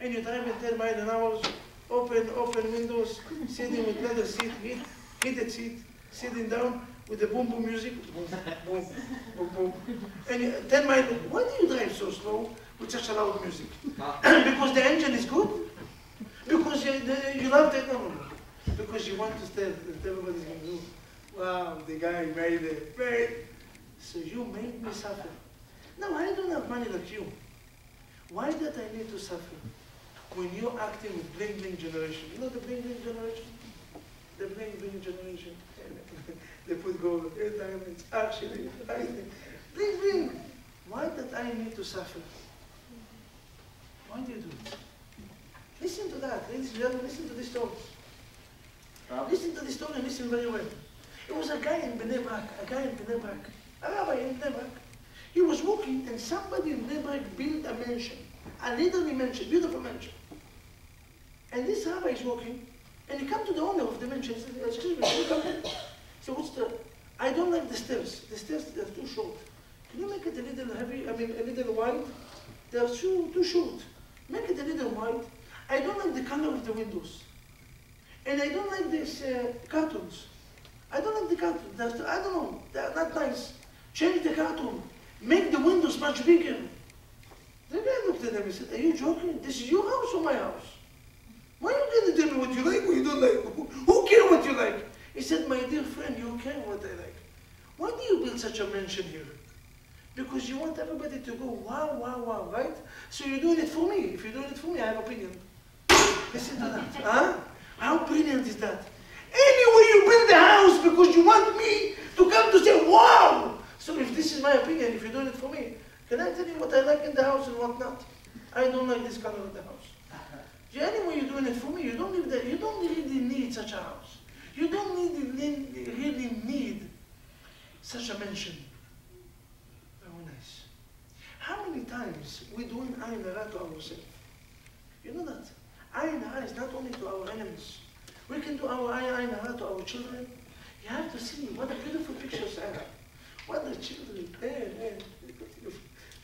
and you're driving 10 miles an hour, open, open windows, sitting with leather seat, heat, heated seat, sitting down with the boom boom music, boom, boom, boom, boom. And you, 10 miles, why do you drive so slow with such a loud music? because the engine is good? Because you, the, you love the, no, no, no. Because you want to stay, that everybody's going to do, wow, the guy made it, made So you made me suffer. No, I don't have money like you. Why did I need to suffer? When you're acting with bling bling generation, you know the bling bling generation? The bling bling generation. they put gold, they diamonds, actually, everything. Bling bling. Why did I need to suffer? Why do you do it? Listen to that, ladies and gentlemen, listen to this story. Listen to this story and listen very well. It was a guy in Bnei Brak, a guy in Bnei Brak, a rabbi in Bnei Brak. He was walking and somebody in Bnei Brak built a mansion, a literally mansion, beautiful mansion. And this rabbi is walking, and he comes to the owner of the mansion. He says, excuse me, can you come in? He said, what's the, I don't like the stairs. The stairs, they're too short. Can you make it a little heavy, I mean, a little wide? They're too, too short. Make it a little wide. I don't like the color of the windows. And I don't like these uh, cartoons. I don't like the cartoons. They're, I don't know. They're not nice. Change the cartoon. Make the windows much bigger. The guy looked at him and said, are you joking? This is your house or my house? Why are you to tell me what you like, what you don't like? Who, cares what you like? He said, my dear friend, you care what I like. Why do you build such a mansion here? Because you want everybody to go, wow, wow, wow, right? So you're doing it for me. If you're doing it for me, I have opinion. Listen to that. Huh? How brilliant is that? Anyway, you build a house because you want me to come to say, wow! So if this is my opinion, if you're doing it for me, can I tell you what I like in the house and what not? I don't like this color of the house. Anyway, you're doing it for me. You don't need that. You don't really need such a house. You don't need, really need such a mansion. Very nice. How many times we doing ayin hara to ourselves? You know that ayin hara is not only to our enemies. We can do our ayin hara to our children. You have to see what a beautiful pictures are. What the children, eh, eh, there, there.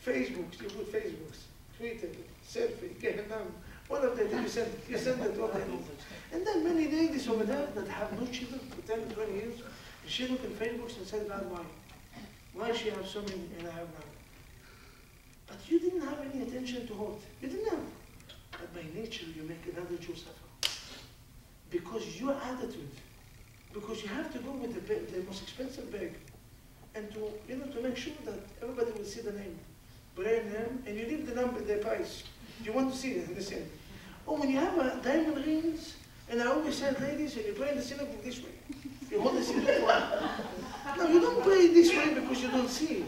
Facebooks, you put Facebooks, Twitter, selfie, Gehenam. One of you send it what they need. And then many ladies over there that have no children for 10, 20 years, she look in Facebooks and said, God, why? Why she have so many and I have none? But you didn't have any attention to what? You didn't have. But by nature, you make another Jew suffer. Because your attitude, because you have to go with the, the most expensive bag, and to, you know, to make sure that everybody will see the name, brand name, and you leave the number, the price. You want to see it in the same. Oh, when you have a diamond rings, and I always said, ladies, and you pray in the synagogue this way. You hold the synagogue. No, you don't pray this way because you don't see.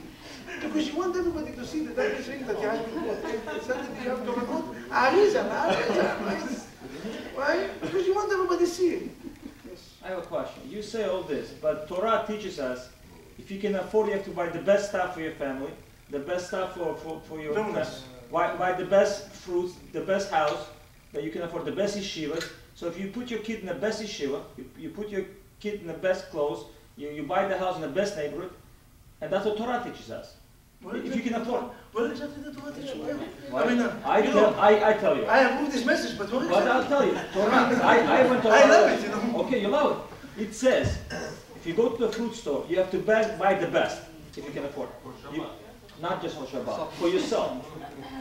Because you want everybody to see the diamond ring that you have to put. Suddenly you have to record. Ariza, Ariza, Why? Because you want everybody to see it. Yes. I have a question. You say all this, but Torah teaches us if you can afford, you have to buy the best stuff for your family, the best stuff for, for, for your family. Buy, buy the best fruits, the best house, that you can afford the best yeshivas. So if you put your kid in the best yeshiva, you, you put your kid in the best clothes, you, you buy the house in the best neighborhood, and that's what Torah teaches us. What if you can afford. What exactly the Torah teaches you? I mean, uh, I, tell, know, I, I tell you. I have moved this message, but what exactly? But I'll tell you. Torah, I, I went to I love it, you know. Okay, you love it. It says, if you go to the fruit store, you have to buy, buy the best, if you can afford. You, not just for Shabbat, for yourself,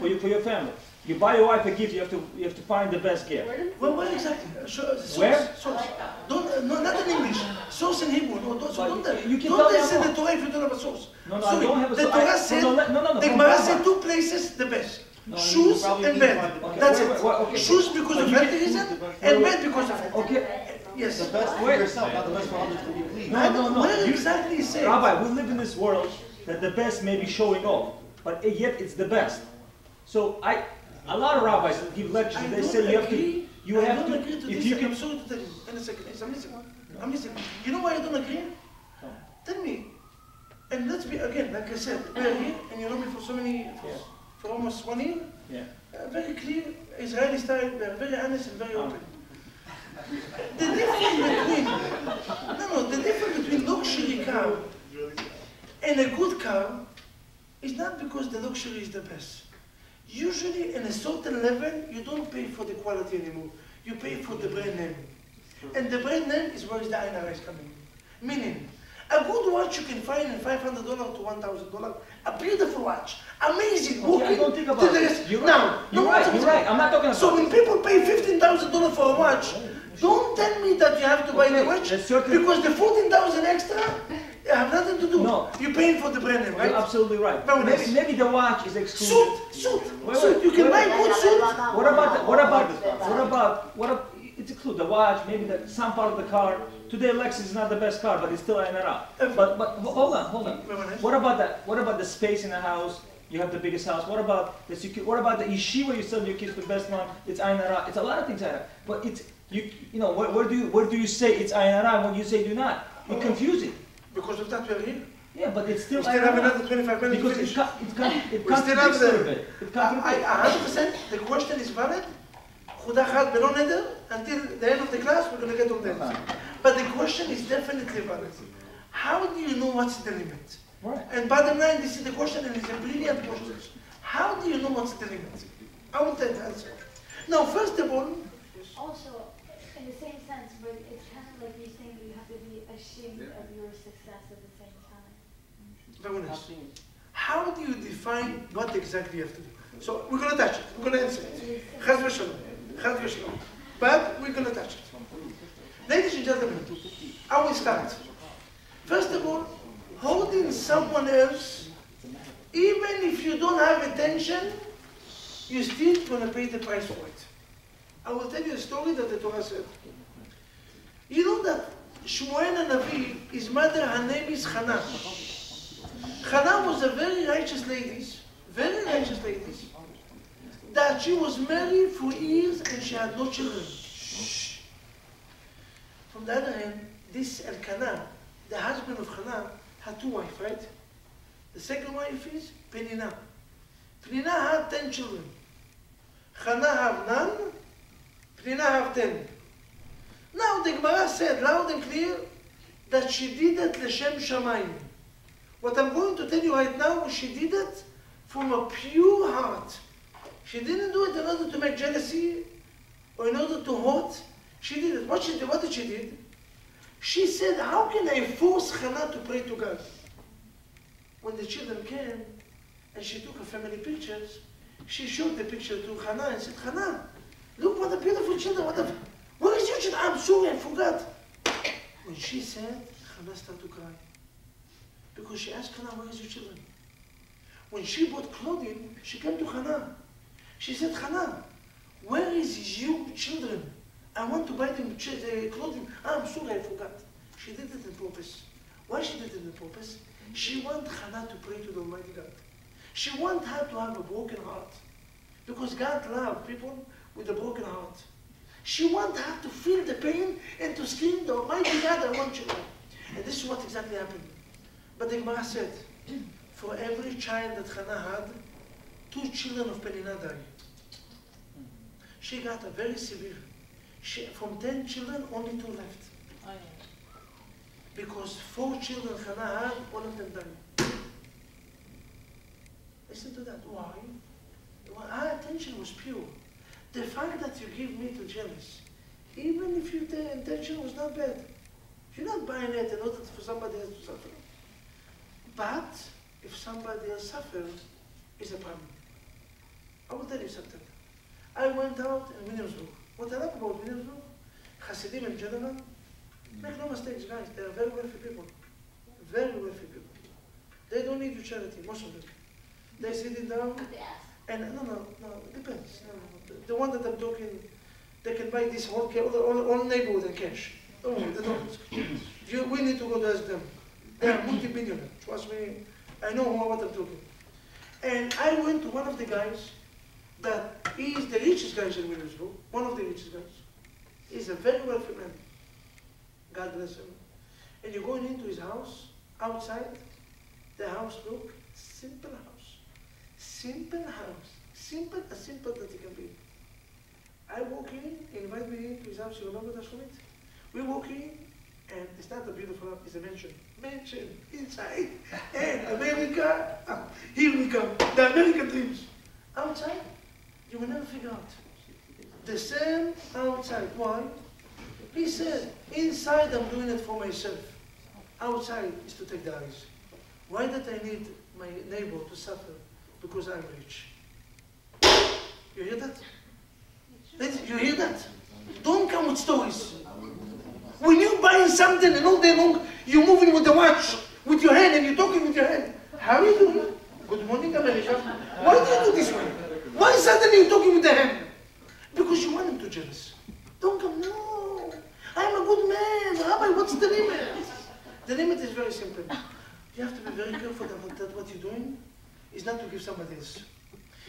for, you, for your family. You buy your wife a gift, you have to you have to find the best gift. Well, uh, uh, where exactly? Source, where? Source. Don't, uh, no, not in English. Source in Hebrew. No, don't, so don't, uh, you can don't listen the Torah if you don't have a source. No, no, Sorry, I don't have a source. The Torah said, no, no, no, no, the Gemara said two places the best. No, Shoes and bed. Okay, That's wait, it. Wait, okay. Shoes because of health reason, and bed because of health. Okay. Yes. The best for yourself, not the best for others to you please. No, no, no. What exactly is saying? Rabbi, we live in this world that the best may be showing off, but yet it's the best. So I, a lot of rabbis give lectures. I they say you have to, you I have don't to, agree to if this. you can. I'm sorry to tell you. In a second, I'm missing one. I'm missing. You know why I don't agree? No. Tell me. And let's be again, like I said, we're here, and you know me for so many, for, Yeah. for almost one year. Yeah. Uh, very clear Israeli style. They're very honest and very open. The difference between no, no, the difference between luxury car and a good car is not because the luxury is the best. Usually, in a certain level, you don't pay for the quality anymore. You pay for the brand name. And the brand name is where is the ayin hara's coming. Meaning, a good watch you can find in $500 to $1,000. A beautiful watch. Amazing. Okay, I don't think about the it. You're Now, right. You're no, right. You're right. I'm not talking about. So when people pay $15,000 for a watch, oh, don't tell me that you have to buy the Okay, watch there's certain- because the 14000 extra have nothing to do. No. You're paying for the brand name, You're absolutely right. Very Maybe, nice. maybe the watch is exclusive. Suit, suit, Wait, suit. You can buy good suit. What about the, what about what about what ab- it's include the watch, maybe the some part of the car. Today Lexus is not the best car, but it's still ayin hara. But but hold on, hold on. What about that? What about the space in the house? You have the biggest house. What about the secu- What about the yeshiva you sell your kids the best one? It's ayin hara. It's a lot of things ayin hara. But it's you you know where, where do you where do you say it's ayin hara when you say do not? You're confusing. Because of that, we are here. Yeah, but it's still. We still have another 25 minutes because to finish. It can't. It can't. Can't. I, 100%. The question is valid. Huda had below until the end of the class. We're gonna get on that. But the question is definitely valid. How do you know what's the limit? Right. And bottom line, this is the question, and it's a brilliant question. How do you know what's the limit? I want that answer. Now, first of all. Also, in the same sense, but it's kind of like you saying you have to be ashamed yeah. of yourself. How do you define what exactly you have to do? So we're going to touch it. We're going to answer it. Chaz v'shalom. Chaz v'shalom. But we're going to touch it. Ladies and gentlemen, I will start. First of all, holding someone else, even if you don't have attention, you're still going to pay the price for it. I will tell you a story that the Torah said. You know that Shmuel Navi, his mother, her name is Hannah. Hannah was a very righteous lady, very righteous lady, that she was married for years and she had no children. From the other hand, this Elkanah, the husband of Hannah, had two wives, right? The second wife is Penina. Penina had ten children. Hannah have none, Penina have ten. Now the Gemara said loud and clear that she did it l'shem shamayim. What I'm going to tell you right now, she did it from a pure heart. She didn't do it in order to make jealousy or in order to hurt. She did it. What, she did, what did she did? She said, how can I force Hannah to pray to God? When the children came and she took her family pictures, she showed the picture to Hannah and said, Hannah, look what a beautiful children, what a, where is your children? I'm sorry, I forgot. When she said, Hannah started to cry. Because she asked Hannah, where is your children? When she bought clothing, she came to Hannah. She said, Hannah, where is your children? I want to buy them uh, clothing. I'm sorry, I forgot. She did it on purpose. Why she did it on purpose? She want Hannah to pray to the Almighty God. She want her to have a broken heart. Because God loves people with a broken heart. She want her to feel the pain and to scream, the Almighty God, I want you. And this is what exactly happened. But the Gemara said, for every child that Hannah had, two children of Penina died. She got a very severe. She, from ten children, only two left. Because four children Hannah had, all of them died. Listen to that. Why? Well, our attention was pure. The fact that you give me to jealous, even if your intention was not bad, you're not buying it in order for somebody else to suffer. But if somebody has suffered, it's a problem. I will tell you something. I went out in Williamsburg. What I like about Williamsburg, Hasidim in general, make no mistakes, guys. They are very wealthy people. Very wealthy people. They don't need your charity, most of them. They sit it down and no, no, no, it depends. No, no. The, the one that I'm talking, they can buy this whole, ca- all, all, all neighborhood in cash. Don't they don't. You, we need to go to ask them. They are multi-billionaire. Trust me, I know what I'm talking. And I went to one of the guys that is the richest guy in Williamsburg, one of the richest guys. He's a very wealthy man. God bless him. And you're going into his house, outside, the house look, simple house. Simple house. Simple, as simple that it can be. I walk in, invite me into his house, you remember that from it? We walk in, and it's not a beautiful house, it's a mansion. Mansion, inside, and America, ah, here we come, the American dreams. Outside, You will never figure out. The same outside. Why? He said, inside I'm doing it for myself. Outside is to take the eyes. Why did I need my neighbor to suffer? Because I'm rich. You hear that? You hear that? Don't come with stories. When you buying something and all day long you're moving with the watch with your hand and you're talking with your hand. How are you doing? Good morning, America. Why do you do this way? Why suddenly you're talking with the hand? Because you want him to jealous. Don't come, no. I'm a good man. Rabbi, what's the limit? The limit is very simple. You have to be very careful that what you're doing is not to give somebody else.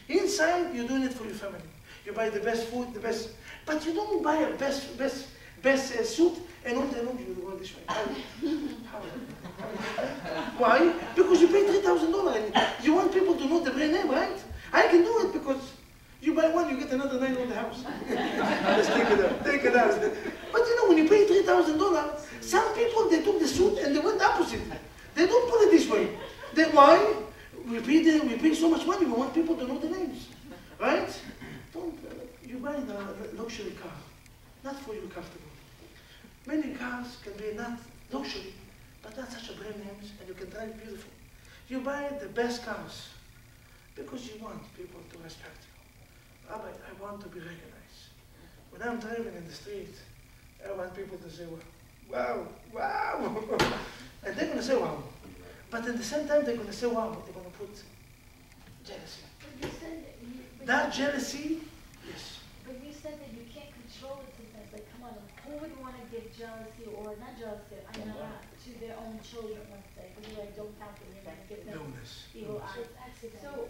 Inside, you're doing it for your family. You buy the best food, the best, but you don't buy a best, best, best suit and all day long you go this way. How? How? Why? Because you pay three thousand dollars and you want people to know the brand name, right? I can do it because you buy one, you get another nine on the house. Let's take it out. Take it out. But you know, when you pay three thousand dollars, some people they took the suit and they went opposite. They don't put it this way. They why? We pay the, we pay so much money. We want people to know the names, right? Don't. Uh, you buy a luxury car, not for your comfortable. Many cars can be not luxury, but not such a brand names, and you can drive beautiful. You buy the best cars because you want people to respect you. Rabbi, I want to be recognized. When I'm driving in the street, I want people to say, wow, wow, and they're going to say wow. But at the same time, they're going to say wow, but they're going to put jealousy. But you said that you, but That you- jealousy, yes. But you said that you can't control it sometimes. Like, come on, who would want to give jealousy or not jealousy, I know, to their own children, let's say, because you're like, don't count them, you're going to give them Illness. evil eye. So,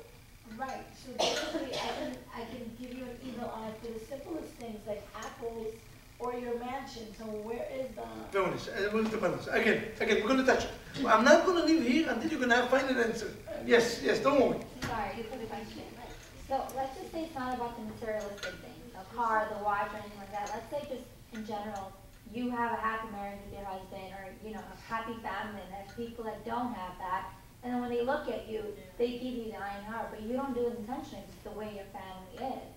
right, so basically, I can, I can give you an evil eye for the simplest things like apples or your mansion. So where is the? Bonus. Uh, where's the balance? Again, again, we're going to touch it. I'm not going to leave here until you're going to find an answer. Yes, yes, don't worry. Sorry, quick question. So let's just say it's not about the materialistic things, the car, the watch, or anything like that. Let's say just in general, you have a happy marriage with your husband, or, you know, a happy family, and there's people that don't have that. And then when they look at you, they give you the ayin hara, but you don't do it intentionally, it's the way your family is.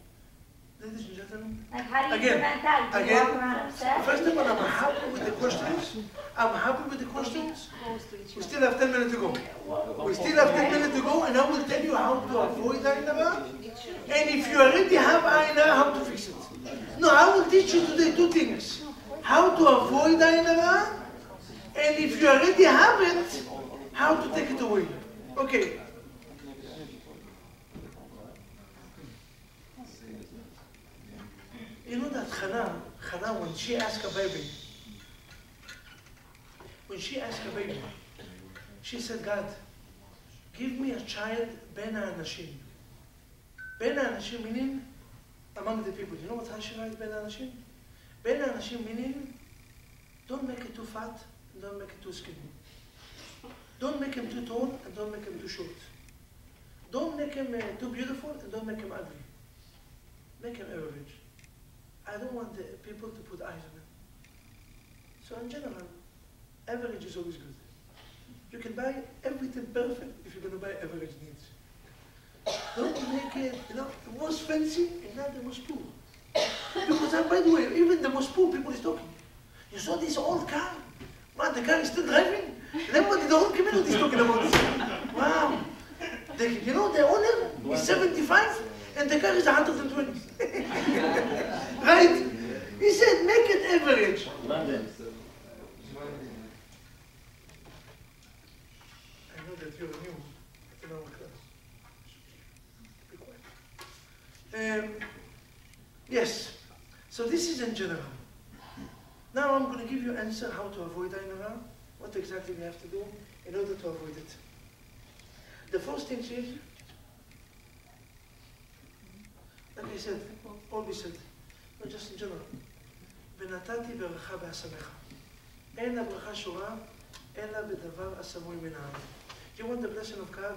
Ladies and gentlemen, Like, how do you Again, prevent that? Do you again, walk around upset? first of all, I'm happy with the questions. I'm happy with the questions. We still have 10 minutes to go. We still have 10 minutes to go, and I will tell you how to avoid Ainara. And if you already have Ainara, how to fix it. No, I will teach you today two things. How to avoid Ainara, and if you already have it, how to take it away. Okay. You know that Hannah, Hannah, when she asked a baby, when she asked a baby, she said, God, give me a child ben anashim. Ben anashim meaning among the people. You know what Rashi writes ben anashim? Ben anashim meaning don't make it too fat and don't make it too skinny. Don't make him too tall and don't make him too short. Don't make him uh, too beautiful and don't make him ugly. Make him average. I don't want the people to put eyes on him. So in general, average is always good. You can buy everything perfect if you're going to buy average needs. Don't make it, you know, the most fancy and not the most poor. Because, uh, by the way, even the most poor people is talking. You saw this old car? Wow, the car is still driving? And everybody, the whole community is talking about this. Wow. The, you know, the owner is 75 and the car is 120. right? He said, make it average. London. I know that you're new in our class. Be quiet. Um, yes, so this is in general. Now I'm going to give you answer how to avoid Ainara, what exactly we have to do in order to avoid it. The first thing is, like I said, always said, not just in general, ונתתי ברכה בהשמחה. אין הברכה שורה אלא בדבר הסמוי מן העין. You want the blessing of God?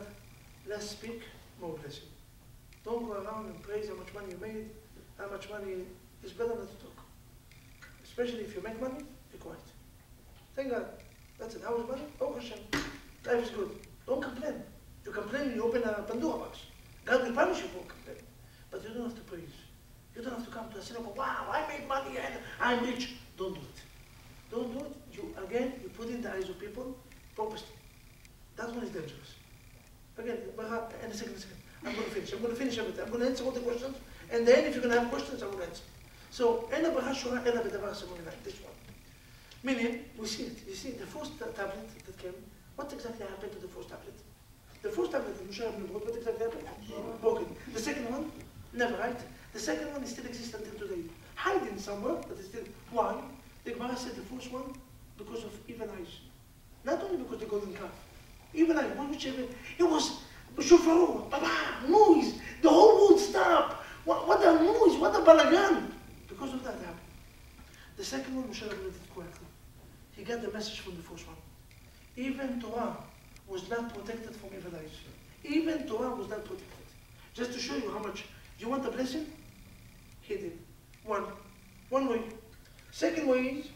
Less speak, more blessing. Don't go around and praise how much money you made, how much money is better not to talk. Especially if you make money, be quiet. Thank God. That's it. How is money? Oh Hashem. Life is good. Don't complain. You complain, you open a Pandora box. God will punish you for complaining. but you don't have to praise. You don't have to come to a synagogue, wow, I made money and I'm rich. Don't do it. Don't do it. You, again, you put in the eyes of people purposely. That one is dangerous. Again, Baha, uh, and a second, a second. I'm going to finish. I'm going to finish everything. I'm going to answer all the questions. And then if you're going to have questions, I will answer. So, أنا بغشها أنا بدماغ سمونا this one. Meaning, we see it. You see the first tablet that came, what exactly happened to the first tablet? The first tablet, Moshe Rabbeinu what exactly happened? Broken. The second one, never right. The second one is still exists until today. Hiding somewhere, but it's still. Why? The Gemara said the first one because of even eyes. Not only because the golden calf. Even eyes, whichever. It was Shufaru, Baba, noise, the whole world stopped. What, what a noise, what a balagan. Because of that happened. The second one, Moshe Rabbeinu did correctly. He got the message from the first one. Even Torah was not protected from evil eyes. Even Torah was not protected. Just to show you how much. You want a blessing? He did. One. One way. Second way is,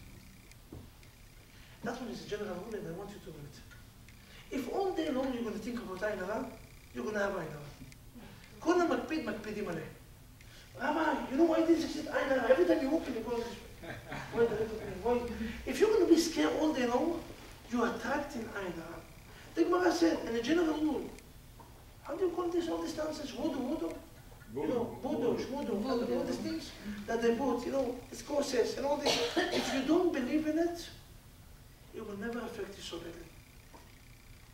that one is a general rule and I want you to know it. If all day long you're going to think about Ainara, you're going to have Ainara. Kona makpid مكبيدين عليه Rabbi, you know why this is Ayn Hara? Every time you open, you go this way. Why the? Why? If you're going to be scared all day long, you're attracting Ayn Hara. The Gemara said, in a general rule, how do you call this, all these nonsense? Voodoo, voodoo? You know, voodoo, shvoodoo, all these things that they put, you know, it's courses and all this. If you don't believe in it, it will never affect you so badly.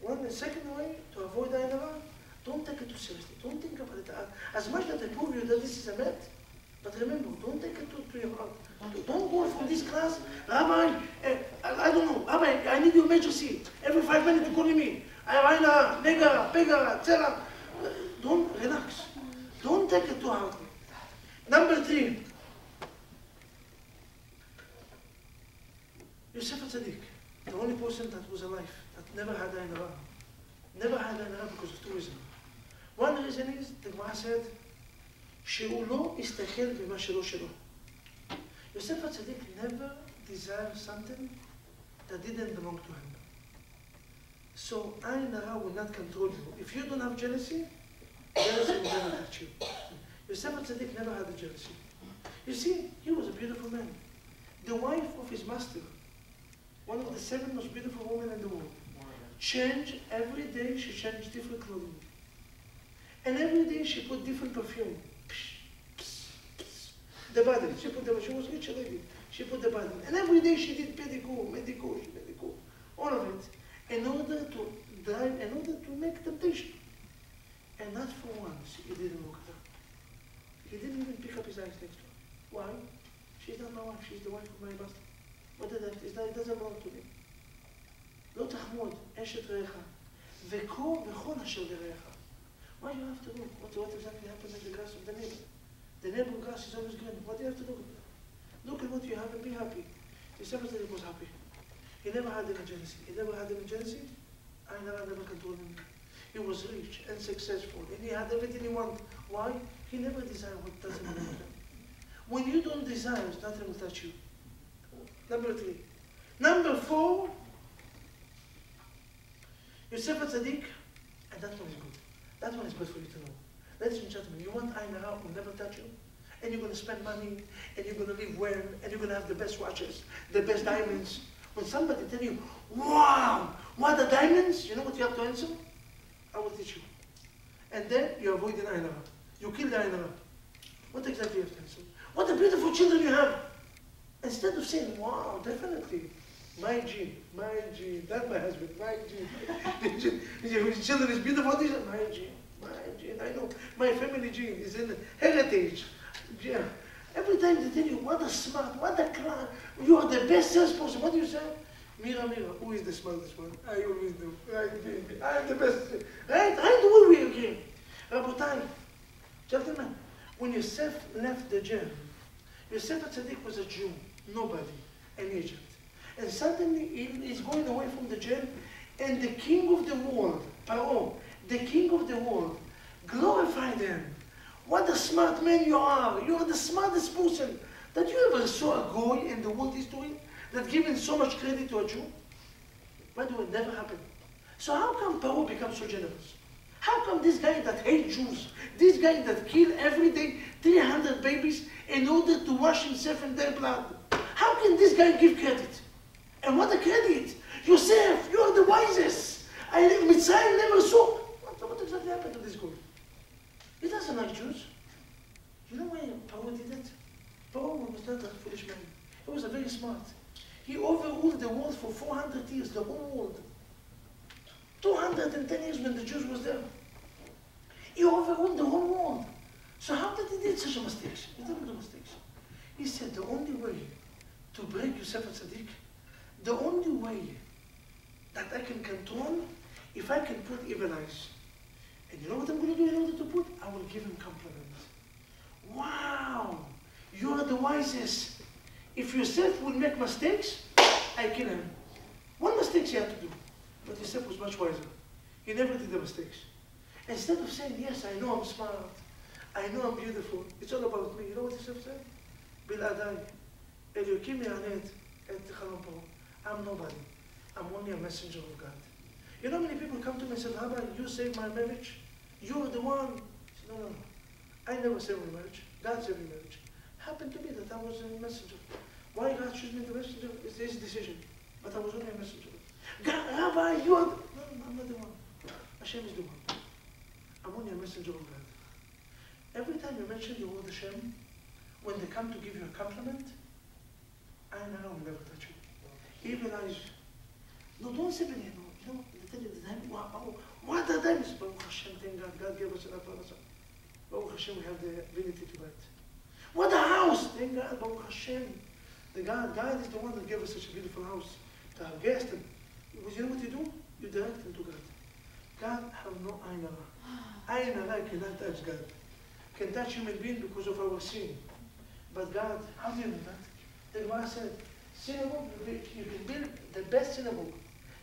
One, the second way to avoid Hara, don't take it too seriously. Don't think about it. As much that I prove you that this is a myth, but remember, don't take it too to your heart. Don't go from this class, Rabbi, eh, I, don't know, Rabbi, I need your seat. Every five minutes you're calling me. I Hara, Negara, Pegara, Tzera. Uh, Don't, relax. Don't take it too hard. Number three, Yosef Tzaddik, the only person that was alive, that never had an Hara. Never had an Hara because of reasons. One reason is, the Gemara said, שהוא לא הסתכל במה שלא שלו. יוסף הצדיק never desired something that didn't belong to him. So Ayn Hara will not control you. If you don't have jealousy, jealousy will never touch you. Yosef Tzaddik never had a jealousy. You see, he was a beautiful man. The wife of his master, one of the seven most beautiful women in the world, changed every day. She changed different clothing, and every day she put different perfume. The body, she put the. She was rich lady. She put the body, and every day she did pedicure, medicure, medicure, all of it, in order to drive, in order to make temptation. And not for once he didn't look at her. He didn't even pick up his eyes next to her. Why? She's not my wife. She's the wife of my master. What did that? Is that it doesn't belong to me. לא תחמוד אשת רעך, וקור בכל אשר לרעך. why do you have to do? What, what exactly happens in the grass of the neighbor? The neighbor grass is always green. What do you have to do? Look at what you have and be happy. Yosef Tzaddik was happy. He never had jealousy. He never had jealousy. I never, never controlled him. He was rich and successful, and he had everything he wanted. Why? He never desired what doesn't belong to him. When you don't desire, nothing will touch you. Number three. Number four, Yosef Tzaddik, and that one is good. That one is good for you to know. Ladies and gentlemen, you want Ayn Hara will never touch you, and you're going to spend money, and you're going to live well, and you're going to have the best watches, the best diamonds. When somebody tell you, wow, what are diamonds? You know what you have to answer? I will teach you. And then you avoid the Ayn Hara. You kill the Ayn Hara. What exactly you have to answer? What a beautiful children you have. Instead of saying, wow, definitely, my gene, my gene, not my husband, my gene. His children is beautiful, what is it? My gene, my gene, I know. My family gene is in heritage. Yeah. Every time they tell you, what a smart, what a clown, you are the best salesperson, what do you say? Mira, mira, who is the smartest one? I always do. I, I am the best. Right? I do we again. Rabotai, gentlemen, when Yosef left the jail, Yosef Tzaddik was a Jew, nobody, in Egypt. And suddenly he is going away from the jail, and the king of the world, Paro, the king of the world, glorified him. What a smart man you are. You are the smartest person. That you ever saw a goy in the world history that given so much credit to a Jew? By the way, it never happened. So how come Paro becomes so generous? How come this guy that hates Jews, this guy that kill every day 300 babies in order to wash himself in their blood, how can this guy give credit? And what a credit! Yosef, you are the wisest. I Mitzrayim never saw. What, what exactly happened to this guy? He doesn't like Jews. You know why Paro did it? Paro was not a foolish man. He was a very smart. He overruled the world for 400 years, the whole world. 210 years when the Jews was there. He overruled the whole world. So how did he do such a mistake? He didn't do mistakes. He said the only way to break Yosef Tzaddik, the only way that I can control, if I can put evil eyes. And you know what I'm going to do in order to put? I will give him compliments. Wow, you are the wisest. If Yosef will make mistakes, I kill him. One mistake he had to do, but Yosef was much wiser. He never did the mistakes. Instead of saying, yes, I know I'm smart, I know I'm beautiful, it's all about me. You know what Yosef said? بالأداية. إليكيمي عنيت أنت خرمبون. I'm nobody. I'm only a messenger of God. You know many people come to me and say, Rabbi, you saved my marriage? You're the one. I no, no, no. I never saved my marriage. God saved my marriage. Happened to be that I was a messenger. Why God chose me the messenger? It's his decision. But I was only a messenger. God, Rabbi, you are... The... No, no, I'm not the one. Hashem is the one. I'm only a messenger of God. Every time you mention the word Hashem, when they come to give you a compliment, I know will never touch you. Eyes. No, don't say B'nai, no. You know, they tell you the time, wow, what are them? Baruch Hashem, thank God, God gave us enough parnasa. Baruch Hashem, we have the ability to write. What a house! Thank God, Baruch Hashem. The God, God is the one that gave us such a beautiful house to have guests. And because you know what you do? You direct them to God. God have no hara. Ayn hara cannot touch God. Can touch human being because of our sin. But God, how do you know that? The Gemara said, synagogue, you can build the best synagogue.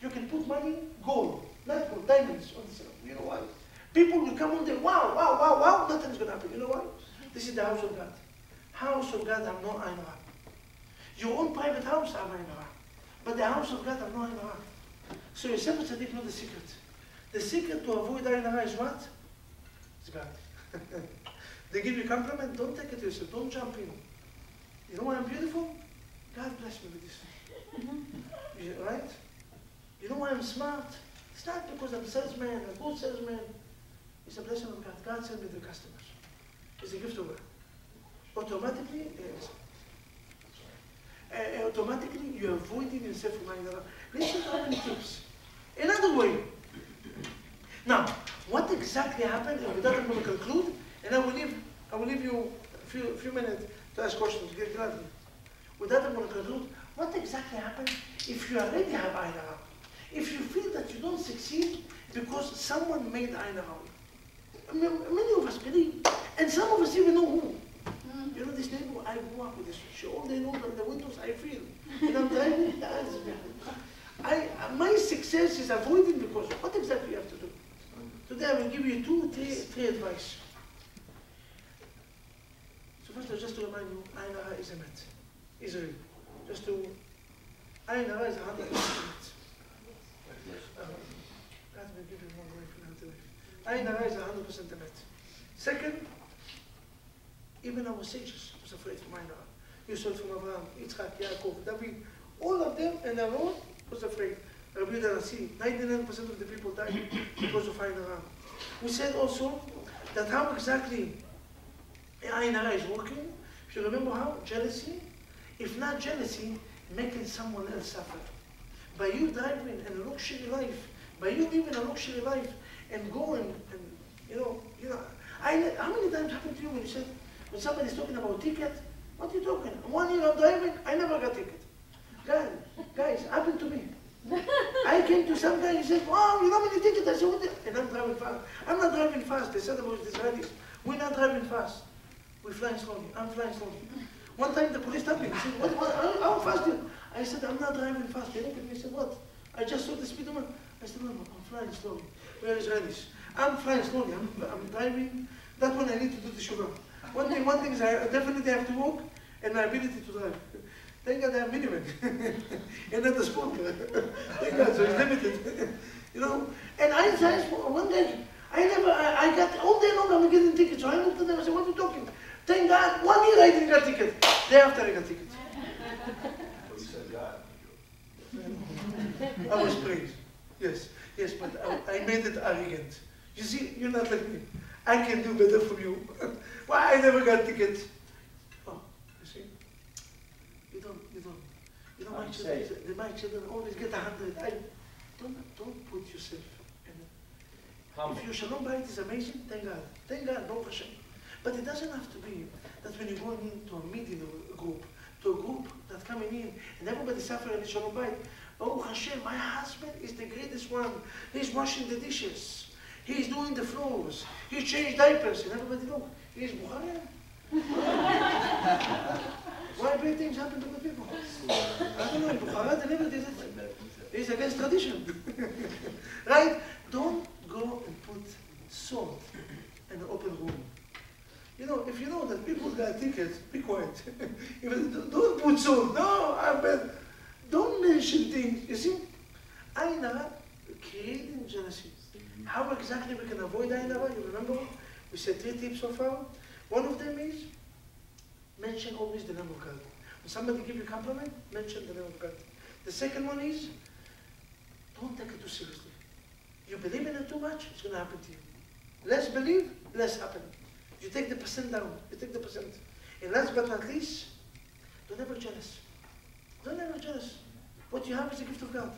You can put money, gold, not gold, diamonds on the synagogue. You know why? People will come on there, wow, wow, wow, wow, nothing's going to happen. You know why? This is the house of God. House of God have no ayn hara. Your own private house ayn hara. But the house of God have no ayn hara. So Yosef Tzaddik know the secret. The secret to avoid hara is what? It's God. they give you compliment, don't take it to yourself, don't jump in. You know why I'm beautiful? God bless me with this. You- right? You know why I'm smart? It's not because I'm a salesman, a good salesman. It's a blessing of God. God sent me the customers. It's a gift of God. Automatically, yes. Uh, automatically, you're avoiding ayn hara. Listen to many tips. Another way. Now, what exactly happened, and with that I'm going to conclude, and I will leave, I will leave you a few, few minutes to ask questions, get gladly. With that I'm going to conclude, what exactly happens if you already have ayn? If you feel that you don't succeed because someone made ayn. Many of us believe, and some of us even know who. Mm. You know this neighbor, I grew up with this. She all day long on the windows, I feel. And I'm driving, the eyes I, my success is avoiding because what exactly you have to do? Today I will give you two, three, three advice. So first, just to remind you, Ayn is a met. Is real. Just to, Ayn Hara is a hundred percent. God will give you more life and healthy life. Ayn a hundred percent a met. Second, even our sages was afraid Ayn Hara. Yusuf from Abraham, Yitzchak, Yaakov, David, all of them and their own was afraid. Rabbi Yehuda Nasi, 99% of the people died because of Ayn Hara. We said also that how exactly Ayn Hara is working, if you remember how, jealousy, if not jealousy, making someone else suffer. By you driving a luxury life, by you living a luxury life and going and, you know, you know, I, how many times happened to you when you said, when somebody's talking about ticket, what are you talking? One year I'm driving, I never got ticket. Guys, guys, happened to me. I came to some guy, he said, wow, you know many tickets? I said, what and I'm driving fast. I'm not driving fast. They said about Israelis, we're not driving fast. We're flying slowly. I'm flying slowly. One time the police stopped me. He said, what, what, you? I said, I'm not driving fast. They looked at me and said, what? I just saw the speedometer. I said, no, no, I'm flying slowly. Where is Israelis. I'm flying slowly. I'm, I'm driving. That's when I need to do the sugar. One thing, one thing is I definitely have to walk and my ability to drive. Thank God I have minivan. and not sport car. Thank God, so it's limited. you know, and I, I one day, I never, I, I got, all day long I'm getting tickets. So I looked at them and said, what are you talking? Thank God, one year I didn't get ticket. Day after I got ticket. You said God. I was praised. Yes, yes, but I, I made it arrogant. You see, you're not like me. I can do better for you. Why I never got tickets? Oh, you see? You don't, you don't. You know, my I'm children, saying- the- my children always get a hundred. I don't, don't put yourself in it. Humble. If your shalom bayit is amazing, thank God. Thank God, Baruch Hashem. But it doesn't have to be that when you're going into a meeting group, to a group that's coming in, and everybody's suffering in shalom bayit, Baruch oh, Hashem, my husband is the greatest one. He's washing the dishes. He's doing the floors. He changed diapers. And everybody look, he's Bukharian. Why bad things happen to the people? I don't know, Bukhara they did it. It's against tradition. right? Don't go and put salt in an open room. You know, if you know that people got tickets, be quiet. Don't put salt. No, I bet. Don't mention things. You see, Aina creating jealousy. How exactly we can avoid Aina? You remember? We said three tips so far. One of them is mention always the name of God. When somebody give you a compliment, mention the name of God. The second one is don't take it too seriously. You believe in it too much, it's going to happen to you. Less believe, less happen. You take the percent down. You take the percent. And last but not least, don't ever jealous. Don't ever jealous. What you have is a gift of God.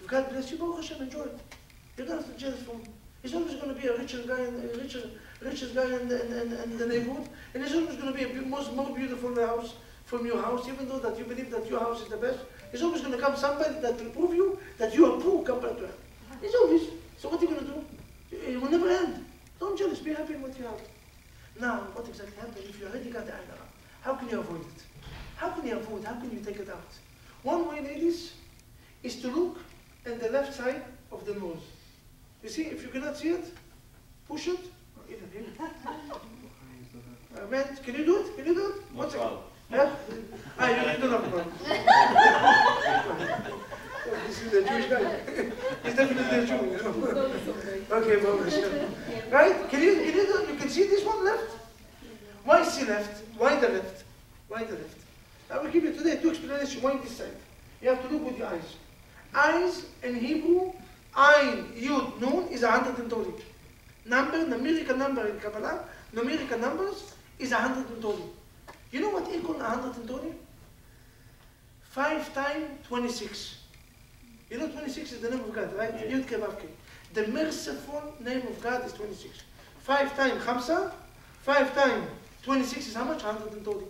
If God bless you, Baruch Hashem, enjoy it. You don't have to jealous from. He's always going to be a richer guy, in, a richer, richest guy in the, in, in, in the neighborhood, and he's always going to be a most more beautiful house from your house, even though that you believe that your house is the best. He's always going to come somebody that will prove you that you are poor compared to him. He's always. So what are you going to do? It will never end. Don't jealous. Be happy with what you have. Now, what exactly happened? If you already got the anger, how can you avoid it? How can you avoid? How can you take it out? One way, ladies, is to look at the left side of the nose. You see, if you cannot see it, push it. or Even here. Uh, man, can you do it? Can you do it? No One second. problem. Yeah? Ah, you, you don't have a problem. Oh, this is a Jewish guy. He's definitely a Jew. You know? okay, Hashem. Right? Can you, can you, you can see this one left? Why is he left? Why the left? Why the left? I will give you today two explanations why this side. You have to look with your eyes. Eyes in Hebrew, Ayin, Yud, Nun is 120. Number, numerical number in Kabbalah, numerical numbers is 120. You know what equal 120? 5 times 26. You know 26 is the name of God, right? Yeah. Yud Kei Vav Kei. The merciful name of God is 26. 5 times Hamsa, 5 times 26 is how much? 120.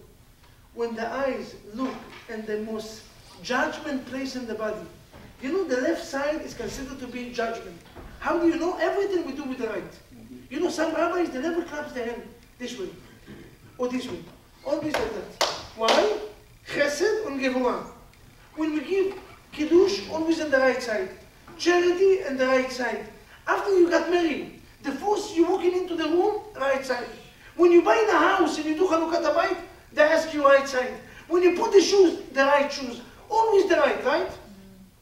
When the eyes look and the most judgment place in the body, you know the left side is considered to be judgment. How do you know? Everything we do with the right. You know some rabbis, they never clap their hand this way or this way. Always like that. Why? Chesed and Gevurah. When we give Kiddush, always on the right side. Charity on the right side. After you got married, the first you walking into the room, right side. When you buy the house and you do Chanukat Habayit, they ask you right side. When you put the shoes, the right shoes. Always the right, right?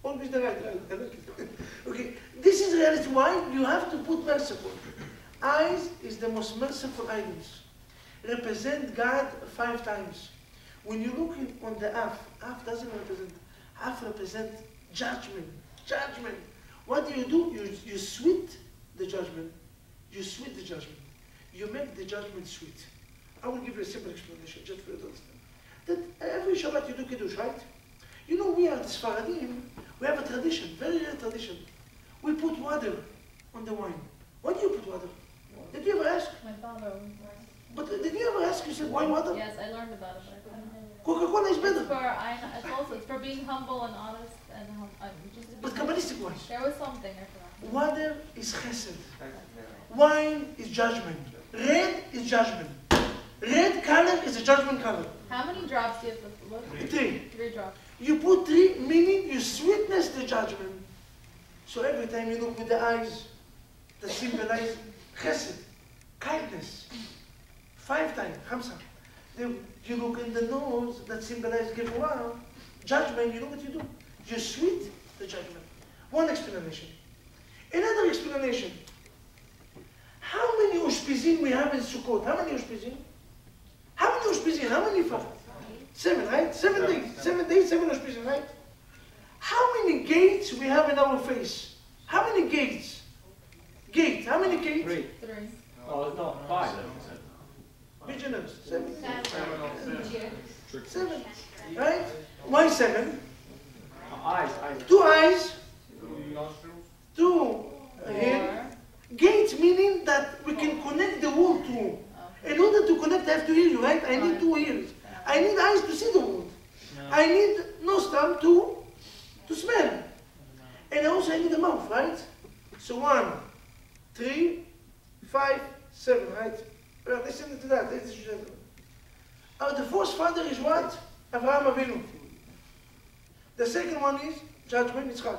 Always the right, right. Like okay, this is reality. Why? You have to put merciful. Eyes is the most merciful items. Represent God five times. When you look in, on the Af, Af doesn't represent. Af represent judgment. Judgment. What do you do? You, you sweet the judgment. You sweet the judgment. You make the judgment sweet. I will give you a simple explanation just for you to understand. That every Shabbat you do Kiddush, right? You know, we are Sfaradim. We have a tradition, very rare tradition. We put water on the wine. Why do you put water? Did you ever ask? My father. But did you ever ask? You said, why water? Yes, I learned about it, but I couldn't. Coca-Cola is It's better. for I. It's also it's for being humble and honest and hum, uh, just. To be But Kabbalistic wise, There was something I forgot. water is chesed. Wine is judgment. Red is judgment. Red color is a judgment color. How many drops do you have to look? Three. Three drops. You put three, meaning you sweetness the judgment. So every time you look with the eyes that symbolize chesed, kindness. Five times, Hamsa. Then you look in the nose that symbolize Gevurah, judgment, you know what you do? You sweet the judgment. One explanation. Another explanation. How many Ushpizin we have in Sukkot? How many Ushpizin? How many Ushpizin? How many fast? Seven, right? Seven days. Seven days, seven Ushpizin, right? How many gates we have in our face? How many gates? Gate. How many gates? Three. Three. Oh, no, five. Vigilance. Seven. Seven. Seven. Right? Why seven? Eyes, eyes. Two eyes, two here. Four. Gates meaning that we can connect the world to. In order to connect, I have to hear you, right? I need two ears. I need eyes to see the world. I need nostrum to to smell. And also I need a mouth, right? So one, three, five, seven, right? Well, listen to that, ladies and gentlemen. Uh, the first father is what? Avraham Avinu. The second one is judgment, Yitzchak.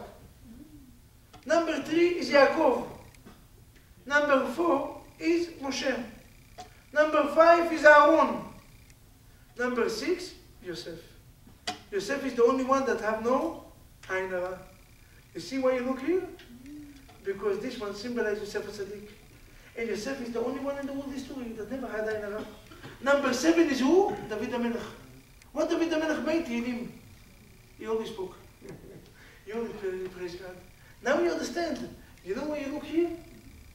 Number three is Yaakov. Number four is Moshe. Number five is Aaron. Number six, Yosef. Yosef is the only one that have no ayin hara. You see why you look here? Because this one symbolizes Yosef Tzaddik. And Yosef is the only one in the world history that never had ayin hara. Number seven is who? David HaMelech. What David HaMelech made? Tehillim. He always spoke. he pra- praised God. Now you understand. You know why you look here?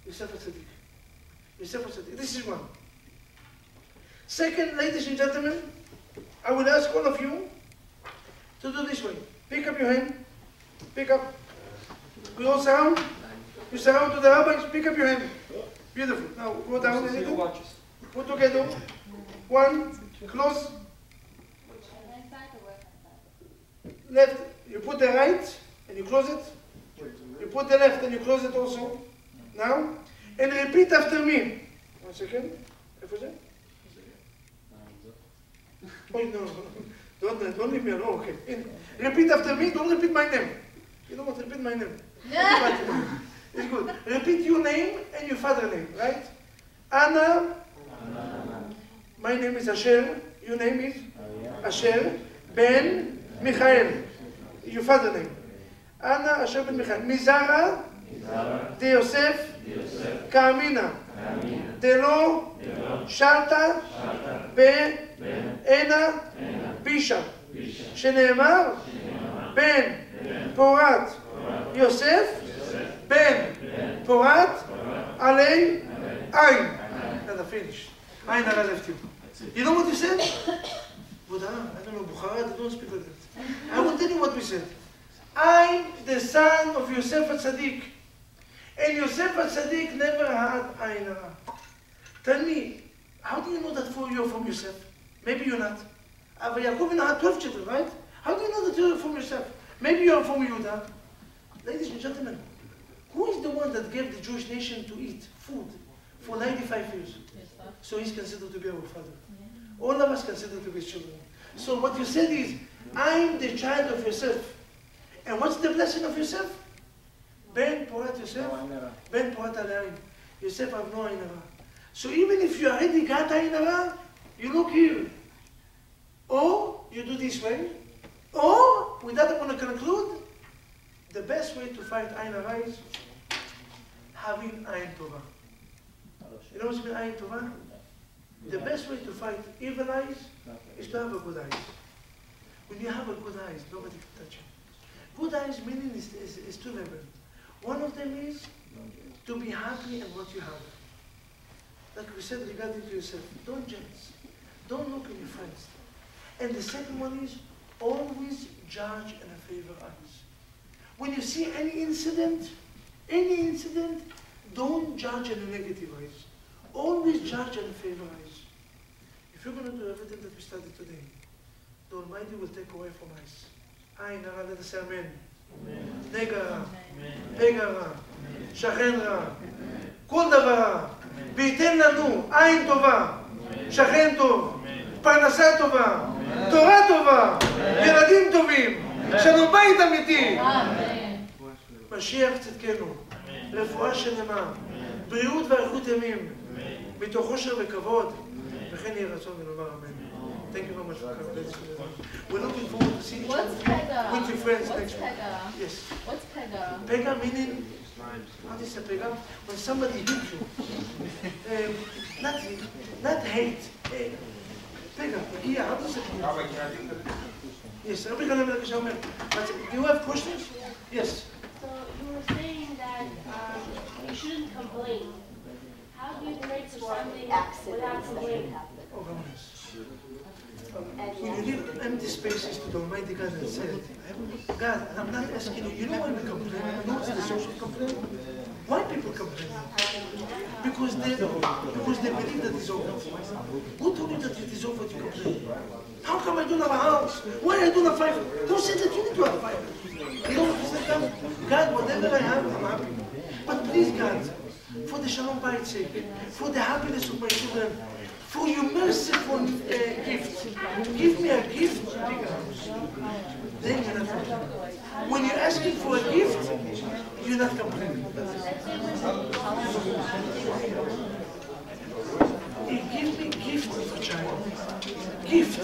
Yosef Tzaddik. Yosef Tzaddik. This is one. Second, ladies and gentlemen, I will ask all of you to do this way. Pick up your hand. Pick up. We all surround. You surround to the rabbis. Pick up your hand. Beautiful. Now go down a little. Put together. One, close. Left. You put the right and you close it. You put the left and you close it also. Now. And repeat after me. One second. Oh, no. Don't, don't leave me alone. Okay. And repeat after me. Don't repeat my name. You don't want to repeat my name. it's good. Repeat your name and your father name, right? Anna. My name is Asher. Your name is Asher Ben Michael. Your father name. Anna Asher Ben Michael. Mizara. De Yosef. Kamina. De lo. Shalta. Be. הנה פישה, שנאמר בן פורת יוסף, Ben. ben. Porat. Alei. Ein. And I finished. Ein, and I left you. You know what we said? Buddha, ah, I don't know, Bukharat, I don't speak like that. I will tell you what we said. I'm the son of Yosef Tzaddik. And Yosef Tzaddik never had ayin hara. Tell me, how do you know that for you're from Yosef? Maybe you're not. Ah, but Yaakov Avinu had 12 children, right? How do you know that you're from Yosef? Maybe you're from Yehuda. Ladies and gentlemen, who is the one that gave the Jewish nation to eat food for 95 years? So he's considered to be our father. All of us considered to be children. So what you said is, I'm the child of Yosef. And what's the blessing of Yosef? Ben Porat Yosef. No, I never. Ben Porat Alein. Yosef have no ayin hara. So even if you already got ayin hara, you look here. Or you do this way. Or, with that I'm going to conclude, the best way to fight ayin hara is having Ain Tova. You know what's mean Ain Tova? The best way to fight evil eyes is to have a good eyes. When you have a good eyes, nobody can touch you. Good eyes meaning is, is, is two levels. One of them is to be happy in what you have. Like we said regarding to yourself, don't judge. Don't look at your friends. And the second one is always judge in a favor eyes. When you see any incident, any incident, don't judge in a negative eyes. Always judge in a favor eyes. If you're going to do everything that we studied today, the Almighty will take away from us. Ayin hara, let us say amen. נגע רע, פגע רע, שכן רע, כל דבר רע, וייתן לנו עין טובה, שכן טוב, פרנסה טובה, תורה טובה, ילדים טובים, לנו בית אמיתי, אמן. משיח צדקנו, רפואה שלמה, בריאות ואריכות ימים, מתוך עושר וכבוד, וכן יהי רצון ונאמר אמן. Thank you very much for coming. We're looking forward to seeing each What's other pega? with your friends What's next week. pega? Yes. What's pega? Pega meaning you say pick up? When somebody hits you, um, not not hate, uh, up. Yeah, how do you say pick up? Yes, Rabbi Chanan ben Akashia Omer. But do you have questions? Yes. So you were saying that um, you shouldn't complain. How do you pray for something without complaining? Goodness. When you leave empty spaces to the Almighty God and say, God, I'm not asking you, you know why we complain? You know what's the source of complaint? Why people complain? Because they, because they believe that it's over. Who told you that it is over to complain? How come I don't have a house? Why I don't have five? Who said that you need to have five? You know God? God, whatever I have, I'm happy. But please, God, for the Shalom Bayit's sake, for the happiness of my children, for your merciful uh, gift, give me a gift. Then you're not complaining. When you're asking for a gift, you're not complaining. Me gift for child. Gift.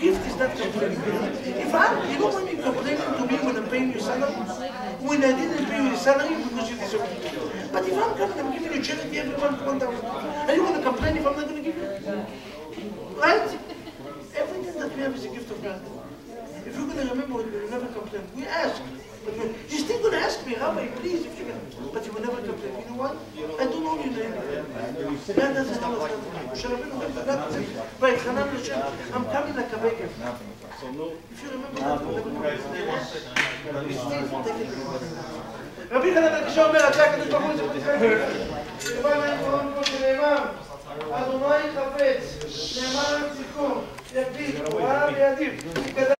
Gift is not complaining. If I, you know when you complaining to me when I'm paying you salary? When I didn't pay you salary because you deserve it. But if I'm coming, I'm giving you charity every month, one thousand. Are you going to complain if I'm not going to give you? Right? Everything that we have is a gift of God. If you're going to remember it, you'll never complain. We ask. But you- you're still going to ask me, Rabbi, please, if you can. But you will never complain. You know what? I don't know your name. God doesn't know what's happening. Moshe Rabbeinu went to God and said, "Vayitchanan Hashem, I'm coming like a beggar. If you remember that, you'll never complain. You still take it. רבי חנן בן הקשה אומר, אתה הקדוש ברוך הוא זה חפץ. שבא להם קוראים פה שנאמר, אדוני חפץ, נאמר על צדקו, יגדיל, הוראה וידיב.